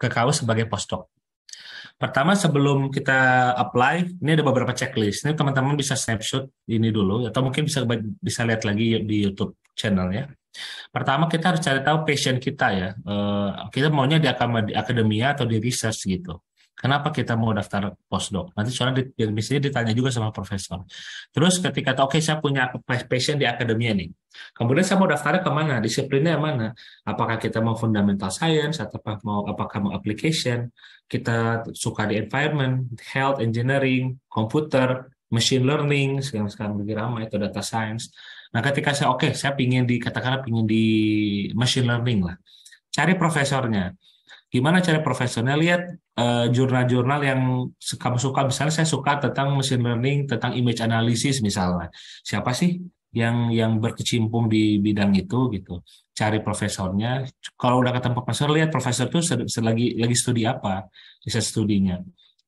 ke KAUS sebagai postdoc. Pertama sebelum kita apply, ini ada beberapa checklist. Ini teman-teman bisa snapshot ini dulu, atau mungkin bisa bisa lihat lagi di YouTube channelnya. Pertama kita harus cari tahu passion kita ya. Uh, kita maunya di akademia atau di research gitu. Kenapa kita mau daftar postdoc? Nanti soalnya di, misalnya ditanya juga sama profesor. Terus ketika oke okay, saya punya passion di akademia nih. Kemudian saya mau daftarnya ke mana? Disiplinnya mana? Apakah kita mau fundamental science atau mau apakah mau application? Kita suka di environment, health, engineering, komputer, machine learning, sekarang sekarang lagi ramai itu data science. Nah, ketika saya oke, okay, saya pingin di katakanlah pingin di machine learning lah. Cari profesornya gimana cara profesional lihat uh, jurnal-jurnal yang kamu suka misalnya saya suka tentang machine learning tentang image analysis misalnya siapa sih yang yang berkecimpung di bidang itu gitu cari profesornya kalau udah ketemu profesor lihat profesor itu lagi lagi studi apa riset studinya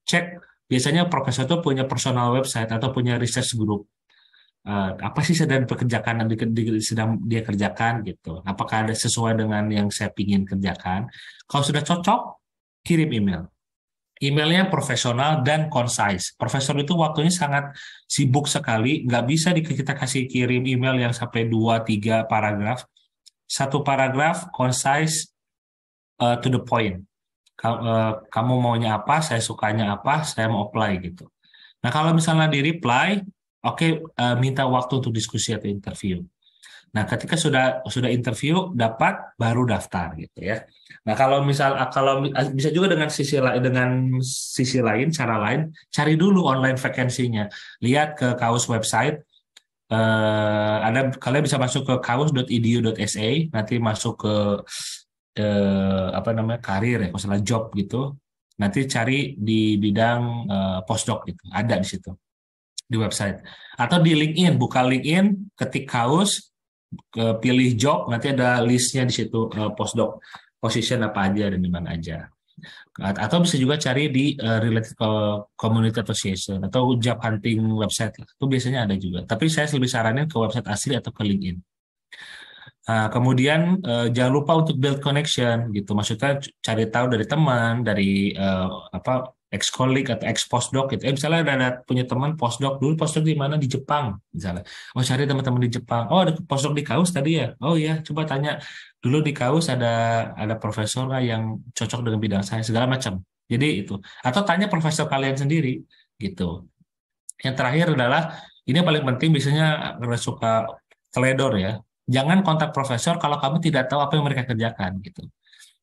cek biasanya profesor itu punya personal website atau punya research group uh, apa sih sedang pekerjakan di, di, sedang dia kerjakan gitu. Apakah ada sesuai dengan yang saya ingin kerjakan? Kalau sudah cocok, kirim email. Emailnya profesional dan concise. Profesor itu waktunya sangat sibuk sekali, nggak bisa kita kasih kirim email yang sampai dua tiga paragraf. Satu paragraf concise uh, to the point. Uh, kamu maunya apa, saya sukanya apa, saya mau apply gitu. Nah kalau misalnya di reply, oke okay, uh, eh, minta waktu untuk diskusi atau interview. Nah, ketika sudah sudah interview dapat baru daftar gitu ya. Nah, kalau misal kalau bisa juga dengan sisi dengan sisi lain cara lain cari dulu online vakansinya. Lihat ke kaus website uh, ada kalian bisa masuk ke kaus.edu.sa nanti masuk ke uh, apa namanya karir ya, masalah job gitu. Nanti cari di bidang uh, postdoc gitu. Ada di situ di website atau di LinkedIn buka LinkedIn ketik kaus ke pilih job nanti ada listnya di situ uh, postdoc position apa aja dan di mana aja. Atau bisa juga cari di uh, related community association atau job hunting website itu biasanya ada juga. Tapi saya lebih saranin ke website asli atau ke LinkedIn. Uh, kemudian uh, jangan lupa untuk build connection gitu. Maksudnya cari tahu dari teman dari apa ex colleague atau ex postdoc gitu. Eh, misalnya ada, ada punya teman postdoc dulu postdoc di mana di Jepang misalnya. Oh cari teman-teman di Jepang. Oh ada postdoc di Kaus tadi ya. Oh iya coba tanya dulu di Kaus ada ada profesor yang cocok dengan bidang saya segala macam. Jadi itu atau tanya profesor kalian sendiri gitu. Yang terakhir adalah ini yang paling penting biasanya suka teledor ya. Jangan kontak profesor kalau kamu tidak tahu apa yang mereka kerjakan gitu.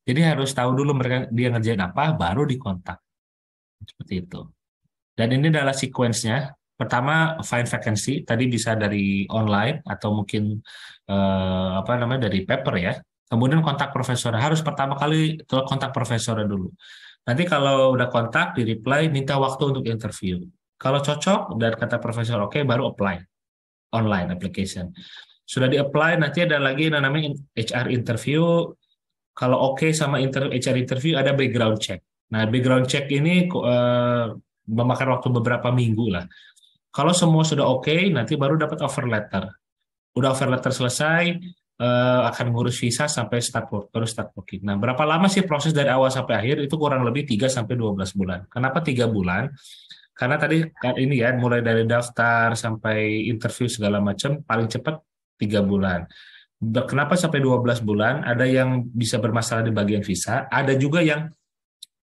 Jadi harus tahu dulu mereka dia ngerjain apa baru dikontak seperti itu. Dan ini adalah sequence-nya. Pertama find vacancy tadi bisa dari online atau mungkin eh, apa namanya dari paper ya. Kemudian kontak profesor. Harus pertama kali kontak profesor dulu. Nanti kalau udah kontak di reply minta waktu untuk interview. Kalau cocok dan kata profesor oke okay, baru apply online application. Sudah di apply nanti ada lagi yang namanya HR interview. Kalau oke okay sama inter, HR interview ada background check. Nah, background check ini uh, memakan waktu beberapa minggu lah. Kalau semua sudah oke, okay, nanti baru dapat offer letter. Udah offer letter selesai, uh, akan ngurus visa sampai start work, baru start working. Nah, berapa lama sih proses dari awal sampai akhir? Itu kurang lebih 3 sampai 12 bulan. Kenapa 3 bulan? Karena tadi kan ini ya, mulai dari daftar sampai interview segala macam paling cepat 3 bulan. Kenapa sampai 12 bulan? Ada yang bisa bermasalah di bagian visa, ada juga yang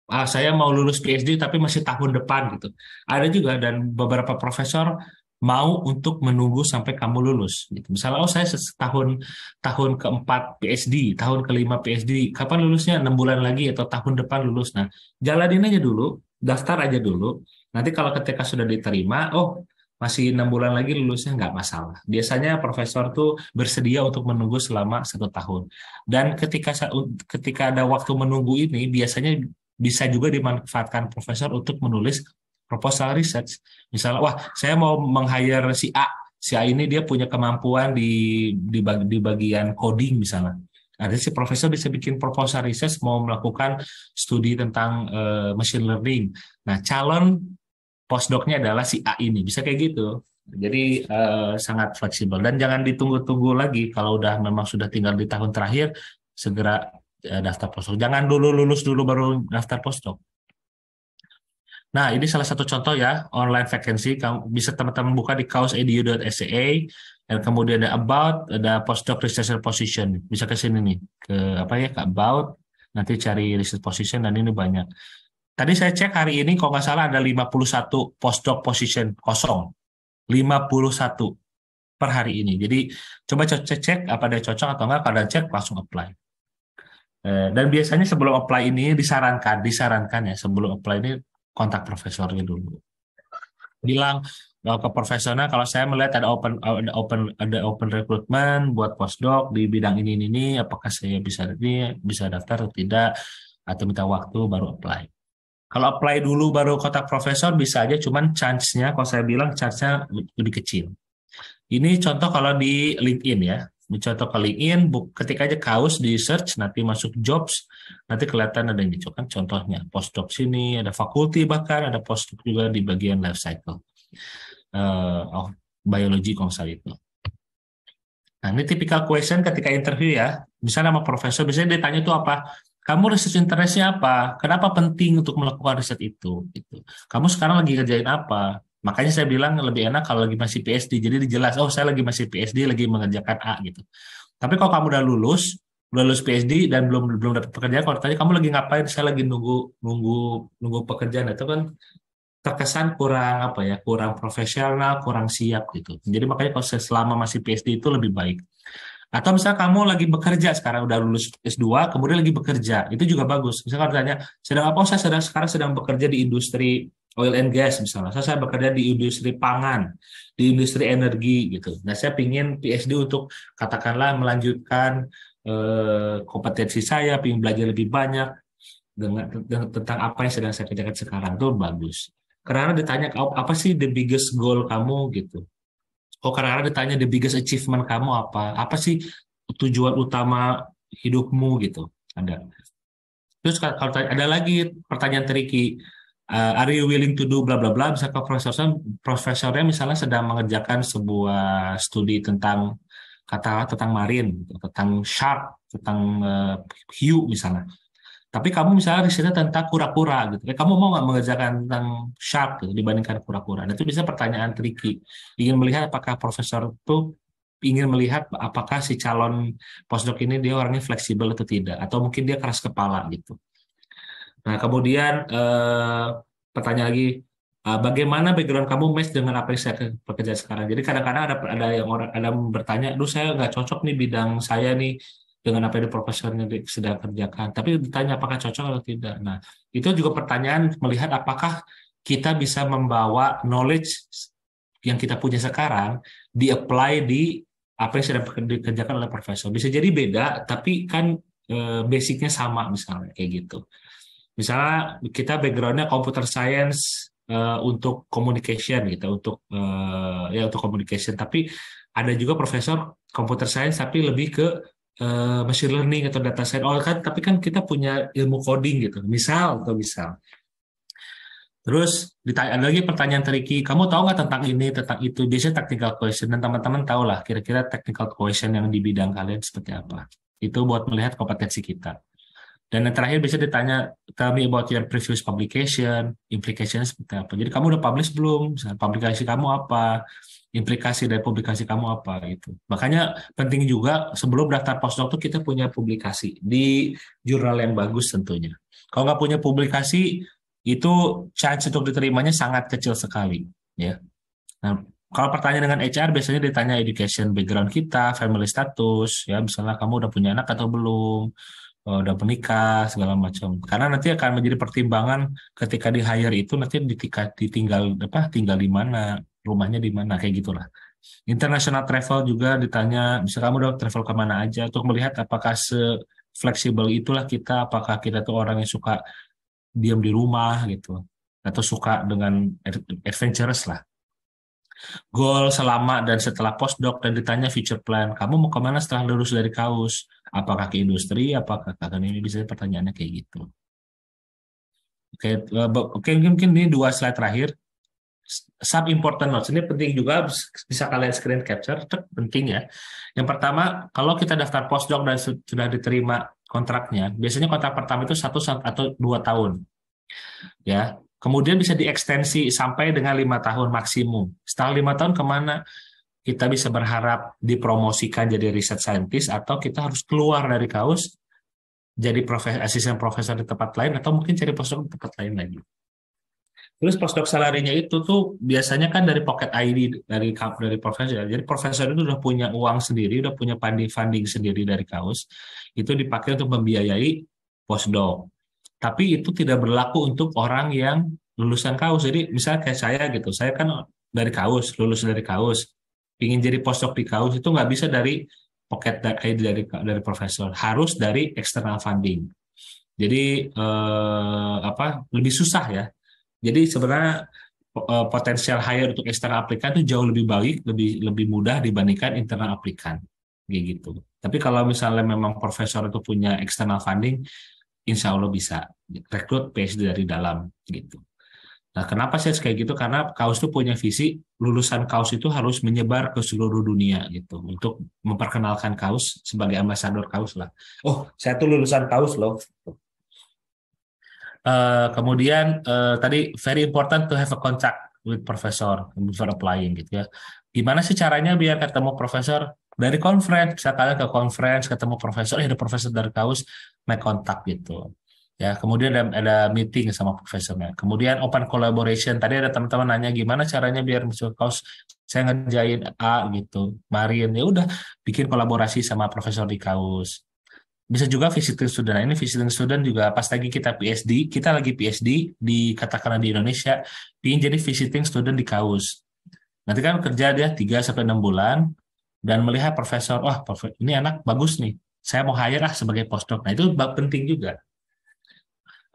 ah, saya mau lulus PhD tapi masih tahun depan gitu. Ada juga dan beberapa profesor mau untuk menunggu sampai kamu lulus gitu. Misalnya oh saya setahun tahun keempat PhD, tahun kelima PhD, kapan lulusnya? enam bulan lagi atau tahun depan lulus. Nah, jalanin aja dulu, daftar aja dulu. Nanti kalau ketika sudah diterima, oh masih enam bulan lagi lulusnya nggak masalah. Biasanya profesor tuh bersedia untuk menunggu selama satu tahun. Dan ketika ketika ada waktu menunggu ini, biasanya bisa juga dimanfaatkan profesor untuk menulis proposal research. Misalnya, wah saya mau meng-hire si A, si A ini dia punya kemampuan di di, bag, di bagian coding misalnya. Ada si profesor bisa bikin proposal research mau melakukan studi tentang uh, machine learning. Nah, calon postdocnya adalah si A ini, bisa kayak gitu. Jadi uh, sangat fleksibel dan jangan ditunggu-tunggu lagi kalau udah memang sudah tinggal di tahun terakhir segera daftar postdoc. Jangan dulu lulus dulu baru daftar postdoc. Nah, ini salah satu contoh ya, online vacancy. Kamu bisa teman-teman buka di causeedu.sca dan kemudian ada about, ada postdoc researcher position. Bisa ke sini nih, ke apa ya, ke about, nanti cari research position dan ini banyak. Tadi saya cek hari ini kalau nggak salah ada 51 postdoc position kosong. 51 per hari ini. Jadi coba cek, cek apa ada cocok atau enggak, kalau cek langsung apply. Eh, dan biasanya sebelum apply ini disarankan, disarankan ya sebelum apply ini kontak profesornya dulu. Bilang ke profesornya kalau saya melihat ada open ada open ada open recruitment buat postdoc di bidang ini ini, ini apakah saya bisa ini bisa daftar atau tidak atau minta waktu baru apply. Kalau apply dulu baru kontak profesor bisa aja cuman chance-nya kalau saya bilang chance-nya lebih kecil. Ini contoh kalau di LinkedIn ya mencontoh ke LinkedIn, ketika aja kaos di search, nanti masuk jobs, nanti kelihatan ada yang kan contohnya postdoc sini, ada fakulti bahkan ada postdoc juga di bagian life cycle uh, of biology konsul itu. Nah ini typical question ketika interview ya, misalnya nama profesor, biasanya ditanya itu apa? Kamu research interestnya apa? Kenapa penting untuk melakukan riset itu? Gitu. Kamu sekarang lagi kerjain apa? Makanya saya bilang lebih enak kalau lagi masih PSD. Jadi dijelas, oh saya lagi masih PSD, lagi mengerjakan A gitu. Tapi kalau kamu udah lulus, lulus PSD dan belum belum dapat pekerjaan, kalau tanya kamu lagi ngapain? Saya lagi nunggu nunggu nunggu pekerjaan itu kan terkesan kurang apa ya, kurang profesional, kurang siap gitu. Jadi makanya kalau selama masih PSD itu lebih baik. Atau misalnya kamu lagi bekerja sekarang udah lulus S2, kemudian lagi bekerja, itu juga bagus. Misalnya kalau tanya, sedang apa? Oh, saya sedang sekarang sedang bekerja di industri oil and gas misalnya. Saya, saya bekerja di industri pangan, di industri energi gitu. Nah, saya ingin PSD untuk katakanlah melanjutkan eh, kompetensi saya, ingin belajar lebih banyak dengan, dengan tentang apa yang sedang saya kerjakan sekarang itu bagus. Karena ditanya apa sih the biggest goal kamu gitu. Oh, karena ditanya the biggest achievement kamu apa? Apa sih tujuan utama hidupmu gitu? Ada. Terus kalau ada lagi pertanyaan tricky, uh, are you willing to do bla bla bla? Misalnya profesornya profesornya misalnya sedang mengerjakan sebuah studi tentang kata tentang marin tentang shark tentang uh, hiu misalnya. Tapi kamu misalnya risetnya tentang kura-kura gitu. Eh, kamu mau nggak mengerjakan tentang shark gitu, dibandingkan kura-kura? Nah, itu bisa pertanyaan tricky. Ingin melihat apakah profesor itu ingin melihat apakah si calon postdoc ini dia orangnya fleksibel atau tidak atau mungkin dia keras kepala gitu Nah, kemudian eh, pertanyaan lagi, eh, bagaimana background kamu match dengan apa yang saya bekerja sekarang? Jadi kadang-kadang ada ada yang orang ada yang bertanya, "Duh, saya nggak cocok nih bidang saya nih dengan apa yang profesornya sedang kerjakan." Tapi ditanya apakah cocok atau tidak. Nah, itu juga pertanyaan melihat apakah kita bisa membawa knowledge yang kita punya sekarang di-apply di apa yang sedang dikerjakan oleh profesor. Bisa jadi beda, tapi kan eh, basicnya sama misalnya kayak gitu. Misalnya kita backgroundnya computer science uh, untuk communication gitu, untuk uh, ya untuk communication. Tapi ada juga profesor computer science tapi lebih ke uh, machine learning atau data science. Oh kan, tapi kan kita punya ilmu coding gitu. Misal atau misal. Terus ditanya lagi pertanyaan tricky, kamu tahu nggak tentang ini, tentang itu? Biasanya technical question dan teman-teman tahu lah kira-kira technical question yang di bidang kalian seperti apa. Itu buat melihat kompetensi kita. Dan yang terakhir bisa ditanya, tell me about your previous publication, implication seperti apa. Jadi kamu udah publish belum? Misalnya, publikasi kamu apa? Implikasi dari publikasi kamu apa? Itu. Makanya penting juga sebelum daftar postdoc itu kita punya publikasi di jurnal yang bagus tentunya. Kalau nggak punya publikasi, itu chance untuk diterimanya sangat kecil sekali. ya. Nah, kalau pertanyaan dengan HR biasanya ditanya education background kita, family status, ya misalnya kamu udah punya anak atau belum, udah menikah segala macam. Karena nanti akan menjadi pertimbangan ketika di hire itu nanti ditinggal apa tinggal di mana rumahnya di mana kayak gitulah. International travel juga ditanya bisa kamu udah travel ke mana aja? Untuk melihat apakah se fleksibel itulah kita apakah kita tuh orang yang suka diam di rumah gitu atau suka dengan adventurous lah goal selama dan setelah postdoc dan ditanya future plan kamu mau ke mana setelah lulus dari kaus? Apakah ke industri? Apakah ke ini bisa pertanyaannya kayak gitu. Oke uh, oke mungkin ini dua slide terakhir. Sub important notes. Ini penting juga bisa kalian screen capture penting ya. Yang pertama kalau kita daftar postdoc dan sudah diterima kontraknya. Biasanya kontrak pertama itu satu atau dua tahun. Ya, kemudian bisa diekstensi sampai dengan lima tahun maksimum. Setelah lima tahun ke mana? Kita bisa berharap dipromosikan jadi riset saintis atau kita harus keluar dari kaus jadi profes asisten profesor di tempat lain atau mungkin cari postdoc di tempat lain lagi. Terus postdoc salarinya itu tuh biasanya kan dari pocket ID dari dari profesor. Jadi profesor itu udah punya uang sendiri, udah punya funding funding sendiri dari kaus. Itu dipakai untuk membiayai postdoc. Tapi itu tidak berlaku untuk orang yang lulusan kaus. Jadi misalnya kayak saya gitu, saya kan dari kaus, lulus dari kaus, ingin jadi postdoc di kaus itu nggak bisa dari pocket ID dari dari profesor, harus dari external funding. Jadi eh, apa lebih susah ya jadi sebenarnya eh, potensial hire untuk eksternal aplikan itu jauh lebih baik, lebih lebih mudah dibandingkan internal aplikan, kayak gitu. Tapi kalau misalnya memang profesor itu punya external funding, insya Allah bisa rekrut PhD dari dalam, gitu. Nah, kenapa sih kayak gitu? Karena kaus itu punya visi lulusan kaus itu harus menyebar ke seluruh dunia gitu untuk memperkenalkan kaus sebagai ambasador kaus lah. Oh, saya tuh lulusan kaus loh. Uh, kemudian uh, tadi very important to have a contact with professor before applying gitu ya. Gimana sih caranya biar ketemu profesor dari conference, bisa kalian ke conference ketemu profesor, eh ada profesor dari kaus, make contact gitu. Ya, kemudian ada, ada meeting sama profesornya. Kemudian open collaboration. Tadi ada teman-teman nanya gimana caranya biar masuk kaus saya ngerjain A gitu. Marin ya udah bikin kolaborasi sama profesor di kaus bisa juga visiting student. Nah, ini visiting student juga pas lagi kita PhD, kita lagi PhD di katakanlah di Indonesia, ingin jadi visiting student di kaus. Nanti kan kerja dia 3 sampai 6 bulan dan melihat profesor, wah ini anak bagus nih. Saya mau hire lah sebagai postdoc. Nah, itu penting juga.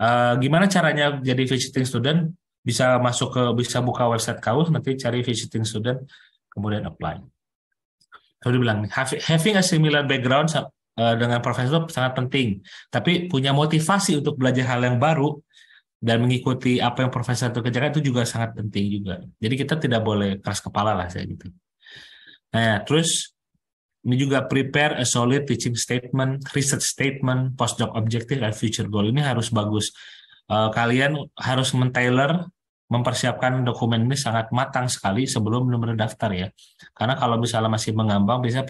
Uh, gimana caranya jadi visiting student? Bisa masuk ke bisa buka website kaus, nanti cari visiting student, kemudian apply. Kalau dibilang having a similar background Eh, dengan profesor sangat penting. Tapi punya motivasi untuk belajar hal yang baru dan mengikuti apa yang profesor itu kerjakan itu juga sangat penting juga. Jadi kita tidak boleh keras kepala lah saya gitu. Nah, terus ini juga prepare a solid teaching statement, research statement, postdoc objective, and future goal. Ini harus bagus. Uh, kalian harus men-tailor, mempersiapkan dokumen ini sangat matang sekali sebelum benar-benar daftar ya. Karena kalau misalnya masih mengambang, bisa